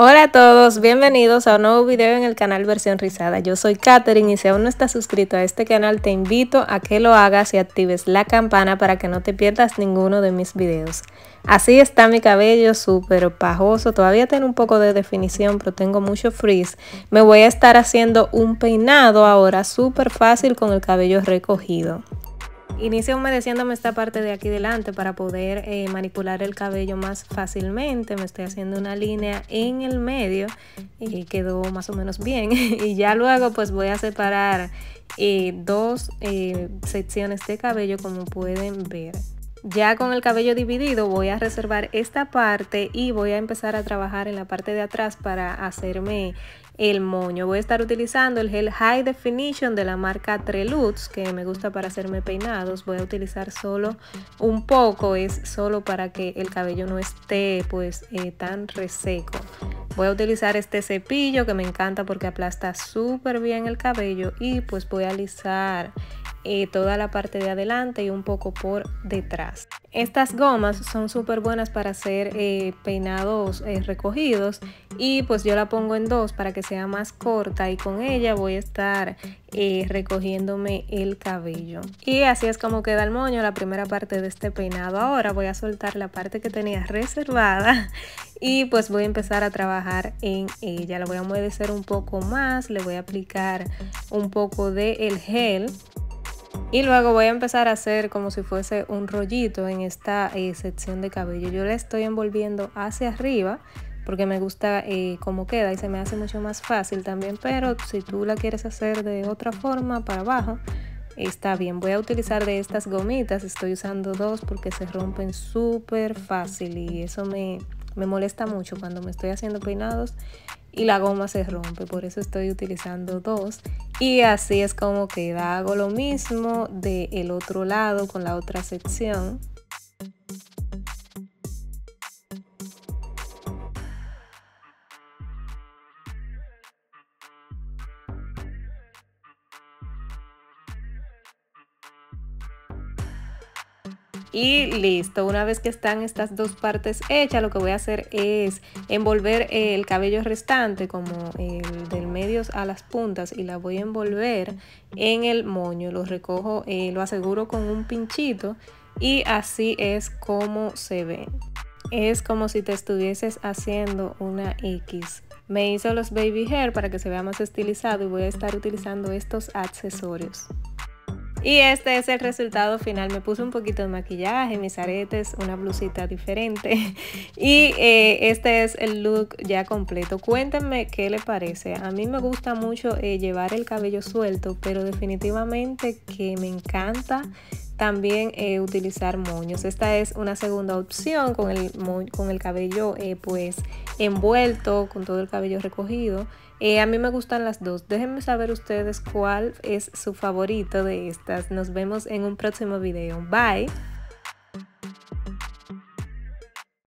Hola a todos, bienvenidos a un nuevo video en el canal Versión Rizada. Yo soy Katherine y si aún no estás suscrito a este canal te invito a que lo hagas y actives la campana para que no te pierdas ninguno de mis videos. Así está mi cabello súper pajoso, todavía tiene un poco de definición pero tengo mucho frizz. Me voy a estar haciendo un peinado ahora súper fácil con el cabello recogido. Inicio humedeciéndome esta parte de aquí delante para poder eh, manipular el cabello más fácilmente. Me estoy haciendo una línea en el medio y quedó más o menos bien. y ya luego pues voy a separar eh, dos eh, secciones de cabello como pueden ver. Ya con el cabello dividido voy a reservar esta parte y voy a empezar a trabajar en la parte de atrás para hacerme el moño. Voy a estar utilizando el gel High Definition de la marca Trelutz, que me gusta para hacerme peinados. Voy a utilizar solo un poco, es solo para que el cabello no esté pues eh, tan reseco. Voy a utilizar este cepillo que me encanta porque aplasta súper bien el cabello y pues voy a alisar eh, toda la parte de adelante y un poco por detrás. Estas gomas son súper buenas para hacer eh, peinados eh, recogidos y pues yo la pongo en dos para que sea más corta y con ella voy a estar recogiéndome el cabello. Y así es como queda el moño, la primera parte de este peinado. Ahora voy a soltar la parte que tenía reservada y pues voy a empezar a trabajar en ella. La voy a humedecer un poco más, le voy a aplicar un poco de el gel y luego voy a empezar a hacer como si fuese un rollito en esta eh, sección de cabello. Yo le estoy envolviendo hacia arriba porque me gusta eh, cómo queda y se me hace mucho más fácil también. Pero si tú la quieres hacer de otra forma para abajo, está bien. Voy a utilizar de estas gomitas. Estoy usando dos porque se rompen súper fácil y eso me, me molesta mucho cuando me estoy haciendo peinados y la goma se rompe, por eso estoy utilizando dos y así es como queda. Hago lo mismo del otro lado con la otra sección. Y listo, una vez que están estas dos partes hechas, lo que voy a hacer es envolver el cabello restante, como el del medio a las puntas, y la voy a envolver en el moño. Lo recojo, eh, lo aseguro con un pinchito y así es como se ve. Es como si te estuvieses haciendo una X. Me hizo los baby hair para que se vea más estilizado y voy a estar utilizando estos accesorios. Y este es el resultado final. Me puse un poquito de maquillaje, mis aretes, una blusita diferente. Y eh, este es el look ya completo. Cuéntenme qué le parece. A mí me gusta mucho eh, llevar el cabello suelto, pero definitivamente que me encanta también eh, utilizar moños. Esta es una segunda opción con el, con el cabello eh, pues envuelto, con todo el cabello recogido. Eh, a mí me gustan las dos. Déjenme saber ustedes cuál es su favorito de estas. Nos vemos en un próximo video. Bye.